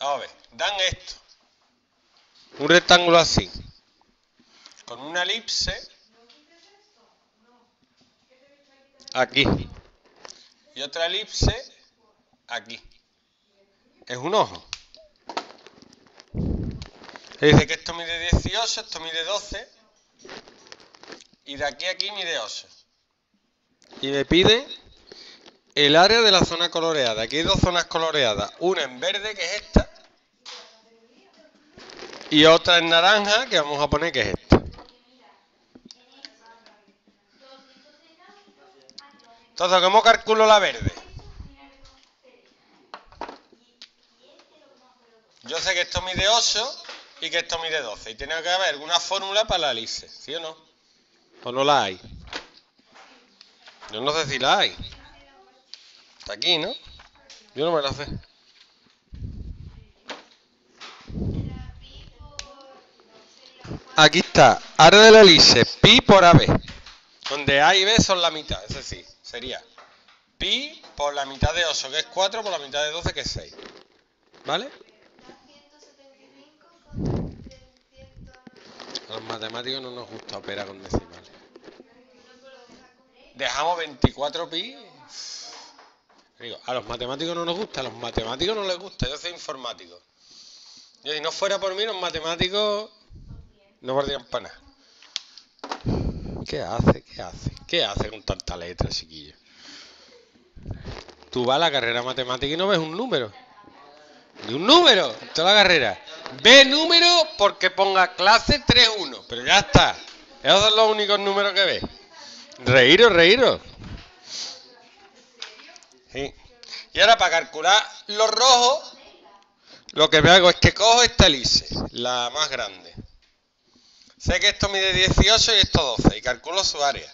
A ver, dan esto. Un rectángulo así. Con una elipse. Aquí. Y otra elipse aquí. Es un ojo. Dice que esto mide 18, esto mide 12. Y de aquí a aquí mide 8. Y me pide el área de la zona coloreada. Aquí hay dos zonas coloreadas. Una en verde, que es esta. Y otra en naranja, que vamos a poner que es esta. Entonces, ¿cómo calculo la verde? Yo sé que esto mide 8 y que esto mide 12. Y tiene que haber alguna fórmula para la elipse, ¿sí o no? ¿O no la hay? Yo no sé si la hay. Está aquí, ¿no? Yo no me la sé. Aquí está, área de la elipse, pi por AB. Donde A y B son la mitad, es decir, sería pi por la mitad de 8, que es 4, por la mitad de 12, que es 6. ¿Vale? A los matemáticos no nos gusta operar con decimales. Dejamos 24 pi. Digo, a los matemáticos no nos gusta, a los matemáticos no les gusta, yo soy informático. Yo, si no fuera por mí, los matemáticos no para nada. ¿Qué hace? ¿Qué hace? ¿Qué hace con tanta letra, chiquillo? Tú vas a la carrera matemática y no ves un número. Ni un número en toda la carrera. Ve número porque ponga clase 3-1. Pero ya está. Esos son los únicos números que ves. Reíros, reíros. Sí. Y ahora para calcular los rojos, lo que me hago es que cojo esta elipse, la más grande. Sé que esto mide 18 y esto 12 y calculo su área.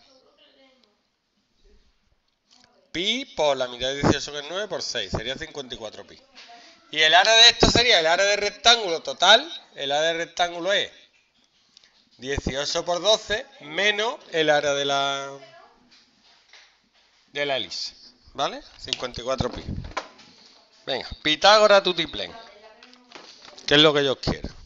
Pi por la mitad de 18 que es 9 por 6, sería 54 pi. Y el área de esto sería el área de rectángulo total, el área de rectángulo es 18 por 12 menos el área de la de la elipse, ¿vale? 54 pi. Venga, Pitágoras tutiplén, que es lo que yo quiero.